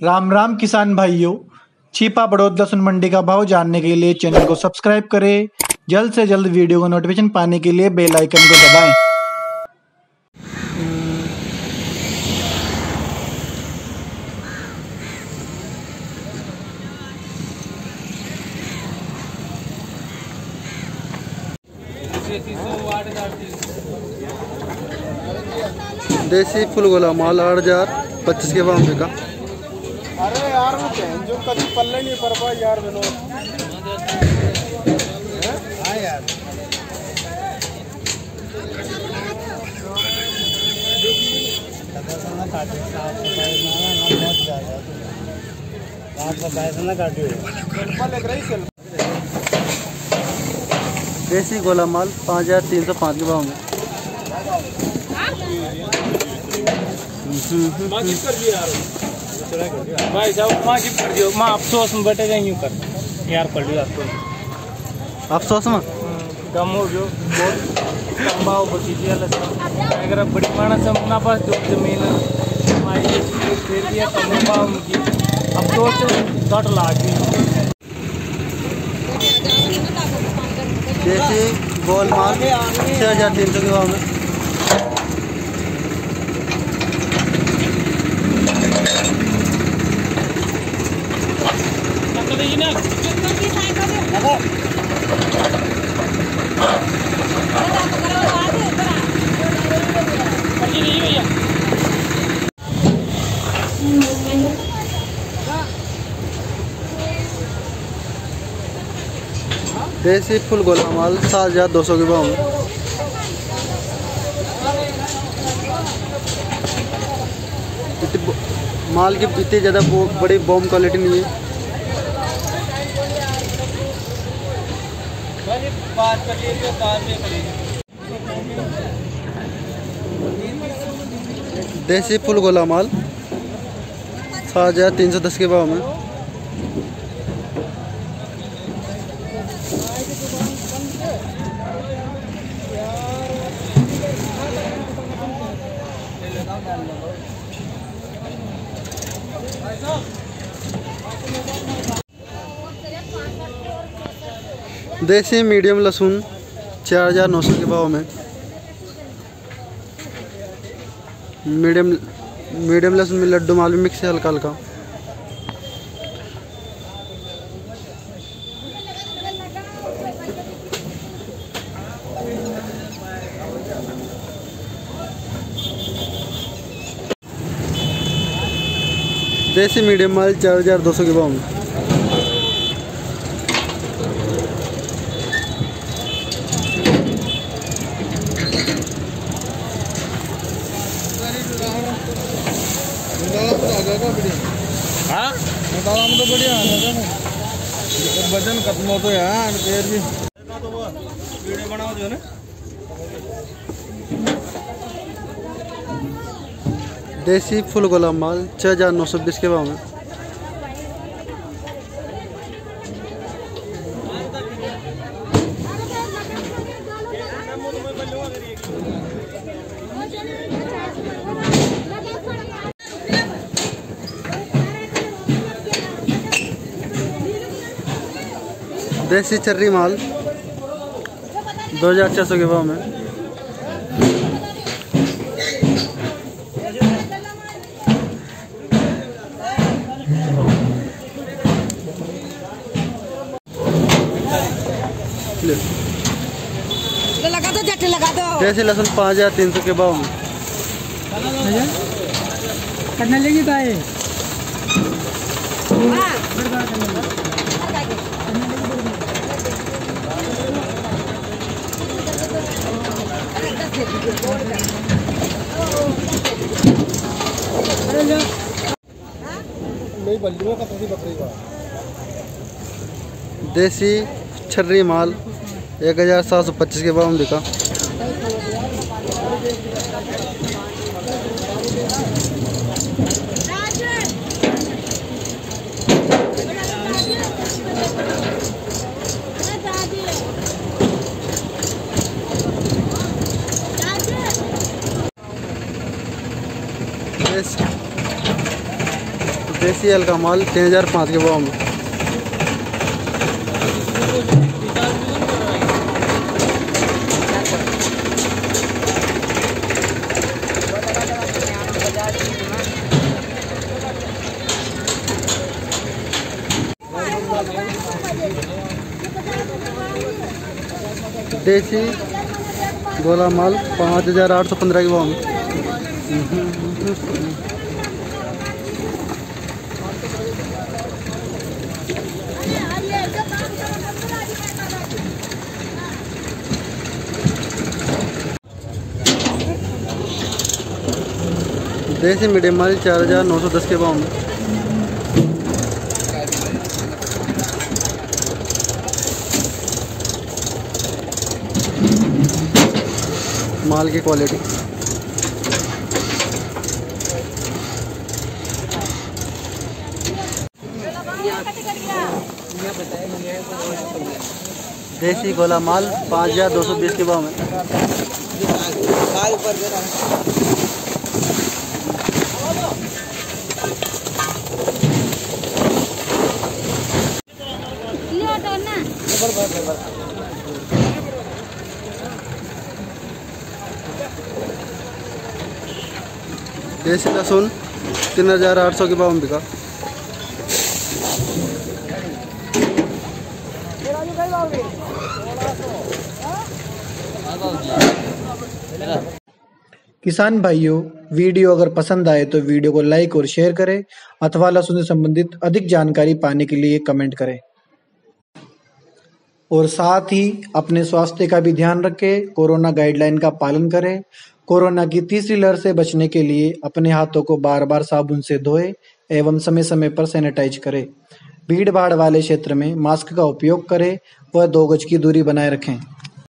राम राम किसान भाइयों, छिपा बड़ौद लहसुन मंडी का भाव जानने के लिए चैनल को सब्सक्राइब करें। जल्द से जल्द वीडियो को नोटिफिकेशन पाने के लिए बेल आइकन को दबाएँ। देसी फुल गोला माल आठ हज़ार, पच्चीस के भाव जो कभी पल्ले नहीं पड़ पाए यार विनोद हाँ यार देसी गोला माल पाँच हज़ार तीन सौ पाँच के भाव में। भाई साहब माँ की कर दियो। माँ अफसोस में बैठे गए यूँ कर। यार पढ़ लियो आपको। अफसोस में? कम हो गयो। बहुत लंबा हो अगर बड़ी मानस है। अपना पास जो ज़मीन हमारी फिर भी कम उनकी अफसोस दट लाख गई माल छः हज़ार तीन सौ के भाव में। देसी फुल गोला माल, सात हज़ार दो सौ के भाव माल की इतनी ज़्यादा बड़ी बॉम क्वालिटी नहीं है। देसी फुल गोला माल। सात हज़ार तीन सौ दस के भाव में। देसी मीडियम लहसुन चार हज़ार नौ सौ के भाव में। मीडियम मीडियम लहसुन में लड्डू माल भी मिक्स है हल्का हल्का। देसी मीडियम माल चार हज़ार दो सौ के भाव में हाँ दादा में तो बढ़िया है ना। वज़न खत्म हो तो यार, फिर भी। वीडियो बनाओ जो ना देसी फुल गोला माल छः हज़ार नौ सौ बीस के भाव में। देसी चर्री माल। दो हज़ार छः सौ के भाव में। ले। तो लगा दो जट लगा दो। देसी लहसुन पाँच हज़ार तीन सौ के भाव में। करने लगी का है। तो देसी छर्री माल एक हज़ार सात सौ पच्चीस के बाद में बिका देसी हल्का माल तीन हज़ार पाँच के भाव में देसी गोला माल पाँच हज़ार आठ सौ पंद्रह के भाव में देसी मीडियम माल चार हज़ार नौ सौ दस के भाव में माल की क्वालिटी देसी गोला माल, पाँच हज़ार दो सौ बीस के भाव में देसी लहसुन तीन हज़ार आठ सौ के भाव में बिका किसान भाइयों, वीडियो अगर पसंद आए तो वीडियो को लाइक और शेयर करें, अथवा लहसुन से संबंधित अधिक जानकारी पाने के लिए कमेंट करें। और साथ ही अपने स्वास्थ्य का भी ध्यान रखें, कोरोना गाइडलाइन का पालन करें कोरोना की तीसरी लहर से बचने के लिए अपने हाथों को बार बार साबुन से धोए एवं समय समय पर सैनिटाइज करें। भीड़ भाड़ वाले क्षेत्र में मास्क का उपयोग करें व दो गज की दूरी बनाए रखें।